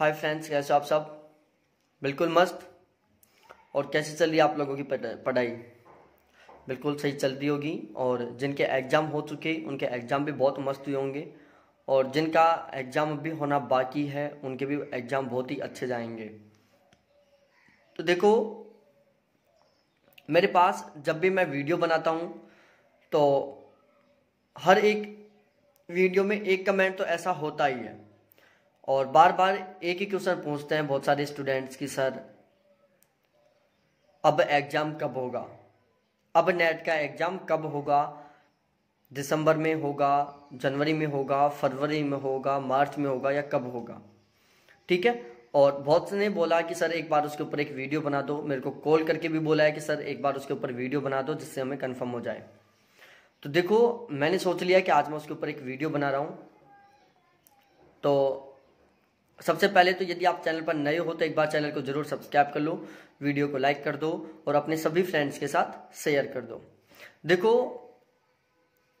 Hi friends कैसे आप सब? बिल्कुल मस्त। और कैसे चल रही है आप लोगों की पढ़ाई? बिल्कुल सही चल रही होगी। और जिनके एग्ज़ाम हो चुके, उनके एग्ज़ाम भी बहुत मस्त हुए होंगे। और जिनका एग्ज़ाम अभी होना बाकी है, उनके भी एग्ज़ाम बहुत ही अच्छे जाएँगे। तो देखो, मेरे पास जब भी मैं वीडियो बनाता हूँ तो हर एक वीडियो में एक कमेंट तो ऐसा होता ही है। और बार बार एक ही क्वेश्चन पूछते हैं, बहुत सारे स्टूडेंट्स की सर, अब एग्ज़ाम कब होगा? अब नेट का एग्ज़ाम कब होगा? दिसंबर में होगा, जनवरी में होगा, फरवरी में होगा, मार्च में होगा या कब होगा? ठीक है? और बहुत से ने बोला कि, सर, एक बार उसके ऊपर एक वीडियो बना दो। मेरे को कॉल करके भी बोला है कि, सर, एक बार उसके ऊपर वीडियो बना दो जिससे हमें कंफर्म हो जाए। तो देखो, मैंने सोच लिया कि आज मैं उसके ऊपर एक वीडियो बना रहा हूँ। तो सबसे पहले तो यदि आप चैनल पर नए हो तो एक बार चैनल को ज़रूर सब्सक्राइब कर लो, वीडियो को लाइक कर दो और अपने सभी फ्रेंड्स के साथ शेयर कर दो। देखो,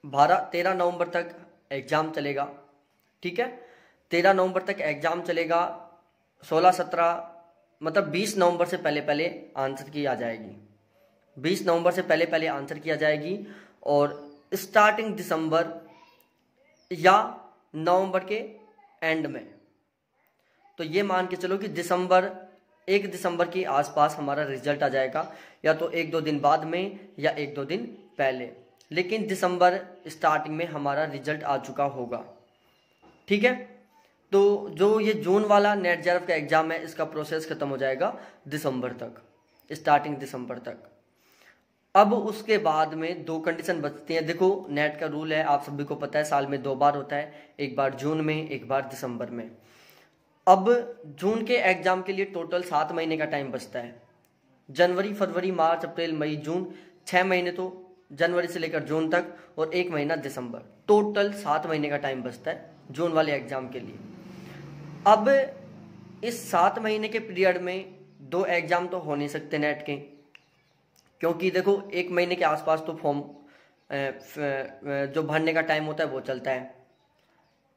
बारह, तेरह नवंबर तक एग्ज़ाम चलेगा, ठीक है? तेरह नवंबर तक एग्ज़ाम चलेगा, सोलह, सत्रह मतलब बीस नवंबर से पहले पहले आंसर की आ जाएगी। बीस नवंबर से पहले पहले आंसर की आ जाएगी और स्टार्टिंग दिसंबर या नवंबर के एंड में। तो ये मान के चलो कि दिसंबर, एक दिसंबर के आसपास हमारा रिज़ल्ट आ जाएगा, या तो एक दो दिन बाद में या एक दो दिन पहले। लेकिन दिसंबर स्टार्टिंग में हमारा रिज़ल्ट आ चुका होगा। ठीक है? तो जो ये जून वाला नेट जेरफ का एग्ज़ाम है, इसका प्रोसेस खत्म हो जाएगा दिसंबर तक, स्टार्टिंग दिसंबर तक। अब उसके बाद में दो कंडीशन बचती हैं। देखो, नेट का रूल है, आप सभी को पता है, साल में दो बार होता है, एक बार जून में, एक बार दिसंबर में। अब जून के एग्ज़ाम के लिए टोटल सात महीने का टाइम बचता है। जनवरी, फरवरी, मार्च, अप्रैल, मई, जून छः महीने तो जनवरी से लेकर जून तक और एक महीना दिसंबर। टोटल सात महीने का टाइम बचता है जून वाले एग्ज़ाम के लिए। अब इस सात महीने के पीरियड में दो एग्ज़ाम तो हो नहीं सकते नेट के, क्योंकि देखो, एक महीने के आसपास तो फॉर्म जो भरने का टाइम होता है वो चलता है।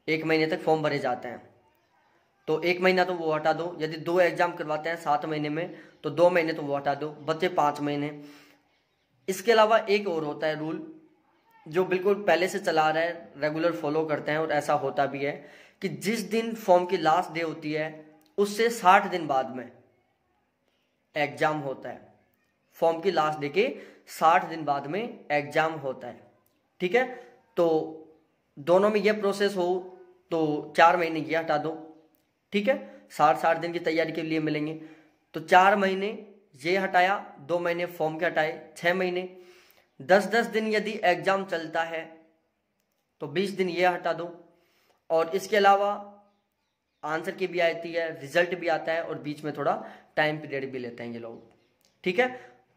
एक महीने तक फॉर्म भरे जाते हैं। तो एक महीना तो वो हटा दो। यदि दो एग्ज़ाम करवाते हैं सात महीने में तो दो महीने तो वो हटा दो बच्चे पाँच महीने। इसके अलावा एक और होता है रूल जो बिल्कुल पहले से चला रहा है रेगुलर फॉलो करते हैं, और ऐसा होता भी है कि जिस दिन फॉर्म की लास्ट डे होती है, उससे साठ दिन बाद में एग्ज़ाम होता है। फॉर्म की लास्ट डे के साठ दिन बाद में एग्ज़ाम होता है। ठीक है? तो दोनों में यह प्रोसेस हो तो चार महीने ये हटा दो। ठीक है? साठ साठ दिन की तैयारी के लिए मिलेंगे। तो चार महीने ये हटाया, दो महीने फॉर्म के हटाए, छह महीने। दस दस दिन यदि एग्ज़ाम चलता है तो बीस दिन ये हटा दो। और इसके अलावा आंसर की भी आती है, रिज़ल्ट भी आता है और बीच में थोड़ा टाइम पीरियड भी लेते हैं ये लोग। ठीक है?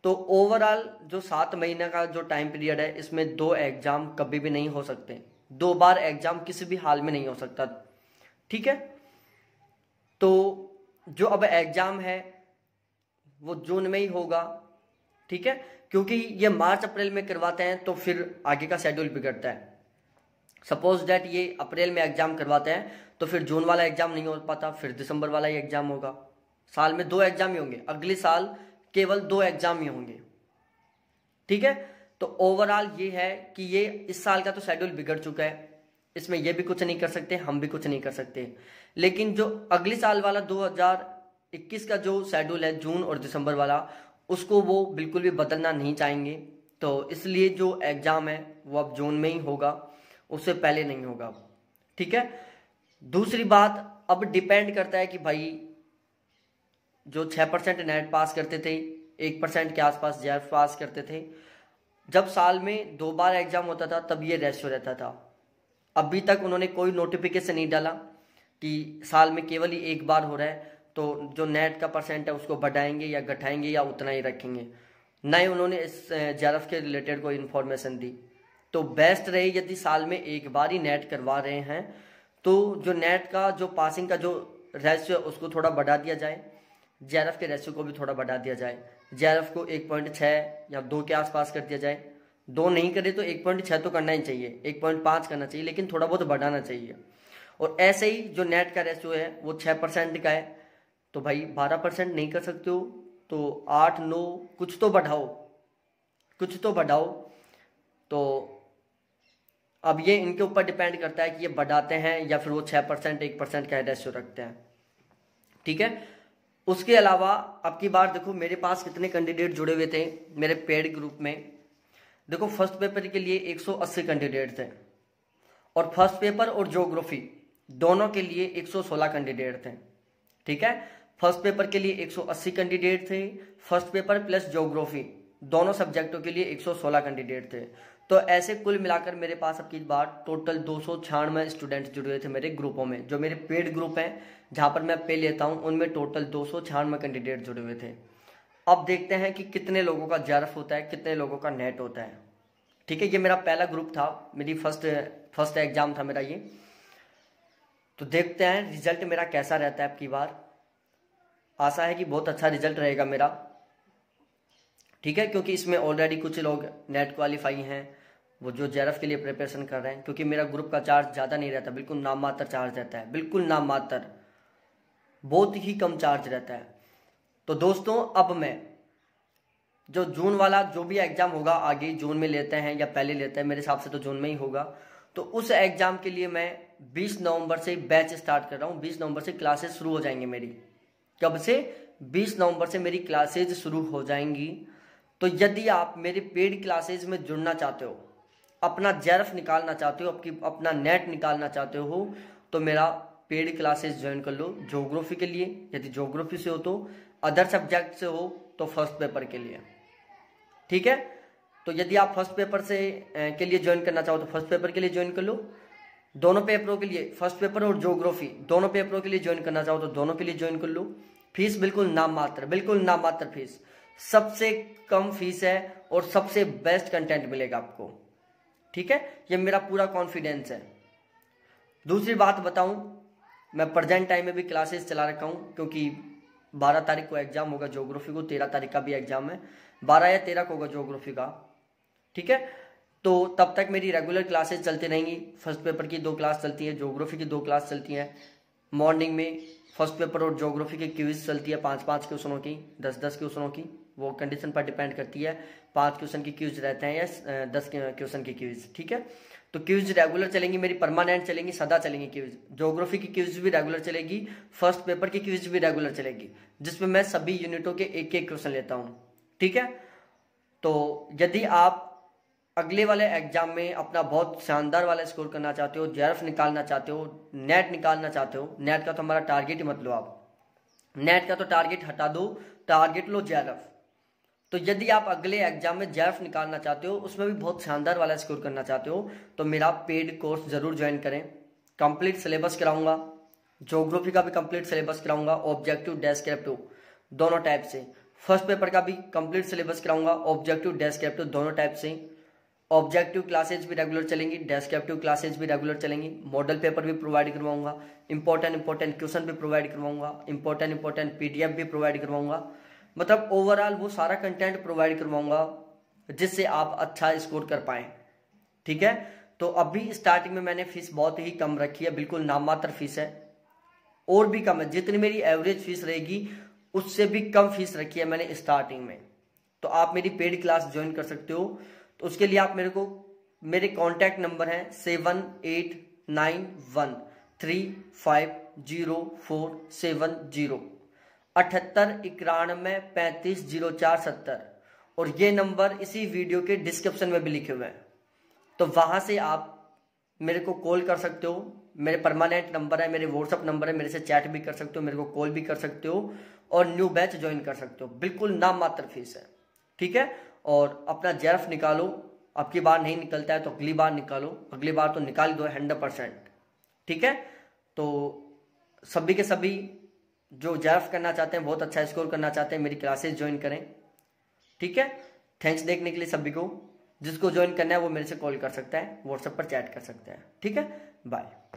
तो ओवरऑल जो सात महीने का जो टाइम पीरियड है, इसमें दो एग्ज़ाम कभी भी नहीं हो सकते। दो बार एग्ज़ाम किसी भी हाल में नहीं हो सकता। ठीक है? तो जो अब एग्ज़ाम है, वो जून में ही होगा, ठीक है? क्योंकि ये मार्च, अप्रैल में करवाते हैं तो फिर आगे का शेड्यूल बिगड़ता है। सपोज़ डेट ये अप्रैल में एग्ज़ाम करवाते हैं तो फिर जून वाला एग्ज़ाम नहीं हो पाता, फिर दिसंबर वाला ही एग्ज़ाम होगा। साल में दो एग्ज़ाम ही होंगे, अगले साल केवल दो एग्ज़ाम ही होंगे। ठीक है? तो ओवरऑल ये है कि ये इस साल का तो शेड्यूल बिगड़ चुका है। इसमें ये भी कुछ नहीं कर सकते, हम भी कुछ नहीं कर सकते। लेकिन जो अगले साल वाला 2021 का जो शेड्यूल है, जून और दिसंबर वाला, उसको वो बिल्कुल भी बदलना नहीं चाहेंगे। तो इसलिए जो एग्ज़ाम है, वो अब जून में ही होगा, उससे पहले नहीं होगा। ठीक है? दूसरी बात, अब डिपेंड करता है कि भाई, जो छः परसेंट नेट पास करते थे, एक परसेंट के आसपास जे पास करते थे, जब साल में दो बार एग्ज़ाम होता था, तब ये रेशियो रहता था। अभी तक उन्होंने कोई नोटिफिकेशन नहीं डाला कि साल में केवल ही एक बार हो रहा है तो जो नेट का परसेंट है उसको बढ़ाएँगे या घटाएँगे या उतना ही रखेंगे। न ही उन्होंने इस जे के रिलेटेड कोई इन्फॉर्मेशन दी। तो बेस्ट रहे यदि साल में एक बार ही नेट करवा रहे हैं तो जो नेट का, जो पासिंग का जो रेशियो उसको थोड़ा बढ़ा दिया जाए। जेआरएफ के रेशियो को भी थोड़ा बढ़ा दिया जाए। जेआरएफ को एक पॉइंट छः या दो के आसपास कर दिया जाए। दो नहीं करे तो एक पॉइंट छः तो करना ही चाहिए, एक पॉइंट पाँच करना चाहिए, लेकिन थोड़ा बहुत बढ़ाना चाहिए। और ऐसे ही जो नेट का रेशियो है, वो छः परसेंट का है तो भाई बारह परसेंट नहीं कर सकते हो तो आठ, नौ, कुछ तो बढ़ाओ, कुछ तो बढ़ाओ। तो अब ये इनके ऊपर डिपेंड करता है कि ये बढ़ाते हैं या फिर वो छः परसेंट एक परसेंट का रेशियो रखते हैं। ठीक है? उसके अलावा, अब की बार देखो, मेरे पास कितने कैंडिडेट जुड़े हुए थे, मेरे पेड ग्रुप में। देखो फ़र्स्ट पेपर के लिए 180 कैंडिडेट थे और फ़र्स्ट पेपर और ज्योग्राफी दोनों के लिए 116 कैंडिडेट थे ठीक है? फ़र्स्ट पेपर के लिए 180 कैंडिडेट थे फ़र्स्ट पेपर प्लस ज्योग्राफी दोनों सब्जेक्टों के लिए 116 कैंडिडेट थे। तो ऐसे कुल मिलाकर मेरे पास अब की बार टोटल दो सौ स्टूडेंट जुड़े हुए थे मेरे ग्रुपों में, जो मेरे पेड ग्रुप हैं, जहाँ पर मैं पे लेता हूँ, उनमें टोटल दो सौ छियानवे कैंडिडेट जुड़े हुए थे। अब देखते हैं कि कितने लोगों का जरफ होता है, कितने लोगों का नेट होता है। ठीक है, ये मेरा पहला ग्रुप था, मेरी फ़र्स्ट फ़र्स्ट एग्ज़ाम था मेरा ये। तो देखते हैं रिज़ल्ट मेरा कैसा रहता है अब की बार। आशा है कि बहुत अच्छा रिज़ल्ट रहेगा मेरा। ठीक है, क्योंकि इसमें ऑलरेडी कुछ लोग नेट क्वालिफाई हैं, वो जो जेरफ के लिए प्रिपरेशन कर रहे हैं, क्योंकि मेरा ग्रुप का चार्ज ज़्यादा नहीं रहता, बिल्कुल नाम मात्र चार्ज रहता है, बिल्कुल नाम मात्र बहुत ही कम चार्ज रहता है। तो दोस्तों, अब मैं जो जून वाला जो भी एग्ज़ाम होगा, आगे जून में लेते हैं या पहले लेते हैं, मेरे हिसाब से तो जून में ही होगा। तो उस एग्ज़ाम के लिए मैं 20 नवंबर से बैच स्टार्ट कर रहा हूँ। 20 नवंबर से क्लासेस शुरू हो जाएँगी मेरी। कब से? 20 नवंबर से मेरी क्लासेज शुरू हो जाएँगी। तो यदि आप मेरे पेड क्लासेज में जुड़ना चाहते हो, अपना जेरफ निकालना चाहते हो, आपकी, अपना नेट निकालना चाहते हो तो मेरा पेड क्लासेस ज्वाइन कर लो। जोग्राफी के लिए, यदि जोग्राफी से हो तो अदर सब्जेक्ट से हो तो फ़र्स्ट पेपर के लिए। ठीक है? तो यदि आप फ़र्स्ट पेपर से के लिए ज्वाइन करना चाहो तो फ़र्स्ट पेपर के लिए ज्वाइन कर लो। दोनों पेपरों के लिए फ़र्स्ट पेपर और जोग्राफी दोनों पेपरों के लिए ज्वाइन करना चाहो तो दोनों के लिए ज्वाइन कर लो। फ़ीस बिल्कुल नाम मात्र बिल्कुल नाम मात्र फ़ीस सबसे कम फ़ीस है और सबसे बेस्ट कंटेंट मिलेगा आपको। ठीक है? ये मेरा पूरा कॉन्फिडेंस है। दूसरी बात बताऊँ, मैं प्रेजेंट टाइम में भी क्लासेस चला रखा हूँ, क्योंकि 12 तारीख को एग्ज़ाम होगा ज्योग्राफी को 13 तारीख का भी एग्ज़ाम है। 12 या 13 को होगा ज्योग्राफी का। ठीक है? तो तब तक मेरी रेगुलर क्लासेस चलती रहेंगी। फ़र्स्ट पेपर की दो क्लास चलती है ज्योग्राफी की दो क्लास चलती है। मॉर्निंग में फ़र्स्ट पेपर और ज्योग्राफी की क्यूज चलती है पाँच पाँच क्वेश्चनों की दस दस क्वेश्चनों की। वो कंडीशन पर डिपेंड करती है पाँच क्वेश्चन की क्यूज रहते हैं या दस क्वेश्चन की क्यूज ठीक है? तो क्यूज रेगुलर चलेंगी, मेरी परमानेंट चलेंगी, सदा चलेंगी क्यूज ज्योग्राफी की क्यूज भी रेगुलर चलेगी फ़र्स्ट पेपर की क्यूज भी रेगुलर चलेगी, जिसमें मैं सभी यूनिटों के एक एक क्वेश्चन लेता हूँ, ठीक है? तो यदि आप अगले वाले एग्ज़ाम में अपना बहुत शानदार वाला स्कोर करना चाहते हो जेआरएफ निकालना चाहते हो नेट निकालना चाहते हो नेट का तो हमारा टारगेट ही मत लो आप। नेट का तो टारगेट हटा दो टारगेट लो जेआरएफ तो यदि आप अगले एग्ज़ाम में जेफ निकालना चाहते हो, उसमें भी बहुत शानदार वाला स्कोर करना चाहते हो तो मेरा पेड कोर्स ज़रूर ज्वाइन करें। कंप्लीट सिलेबस कराऊँगा जोग्राफी का भी कंप्लीट सिलेबस कराऊँगा ऑब्जेक्टिव डेस्क्रिप्टिव दोनों टाइप से। फ़र्स्ट पेपर का भी कंप्लीट सिलेबस कराऊँगा ऑब्जेक्टिव डेस्क्रिप्टिव दोनों टाइप से। ऑब्जेक्टिव क्लासेज भी रेगुलर चलेंगी डेस्क्रिप्टिव क्लासेज भी रेगुलर चलेंगी। मॉडल पेपर भी प्रोवाइड करवाऊँगा इंपॉर्टेंट इंपॉर्टेंट क्वेश्चन भी प्रोवाइड करवाऊँगा इंपॉर्टेंट इंपॉर्टेंट पीडीएफ भी प्रोवाइड करवाऊँगा। मतलब ओवरऑल वो सारा कंटेंट प्रोवाइड करवाऊँगा, जिससे आप अच्छा स्कोर कर पाए। ठीक है? तो अभी स्टार्टिंग में मैंने फ़ीस बहुत ही कम रखी है, बिल्कुल नाम मात्र फ़ीस है। और भी कम है, जितनी मेरी एवरेज फ़ीस रहेगी, उससे भी कम फ़ीस रखी है मैंने स्टार्टिंग में। तो आप मेरी पेड क्लास ज्वाइन कर सकते हो। तो उसके लिए आप मेरे को, मेरे कॉन्टैक्ट नंबर है seven eight nine one three five zero four seven zero अठहत्तर इक्यानवे पैंतीस ज़ीरो चार सत्तर। और ये नंबर इसी वीडियो के डिस्क्रिप्शन में भी लिखे हुए हैं। तो वहाँ से आप मेरे को कॉल कर सकते हो। मेरे परमानेंट नंबर है, मेरे व्हाट्सअप नंबर है, मेरे से चैट भी कर सकते हो, मेरे को कॉल भी कर सकते हो और न्यू बैच ज्वाइन कर सकते हो। बिल्कुल नाम मात्र फ़ीस है। ठीक है? और अपना जेरफ निकालो। आपकी बार नहीं निकलता है तो अगली बार निकालो। अगली बार तो निकाल दो हंड्रेड परसेंट ठीक है? तो सभी के सभी जो जैफ करना चाहते हैं, बहुत अच्छा स्कोर करना चाहते हैं, मेरी क्लासेस ज्वाइन करें। ठीक है? थैंक्स देखने के लिए सभी को। जिसको ज्वाइन करना है, वो मेरे से कॉल कर सकता है व्हाट्सएप पर चैट कर सकता है। ठीक है? बाय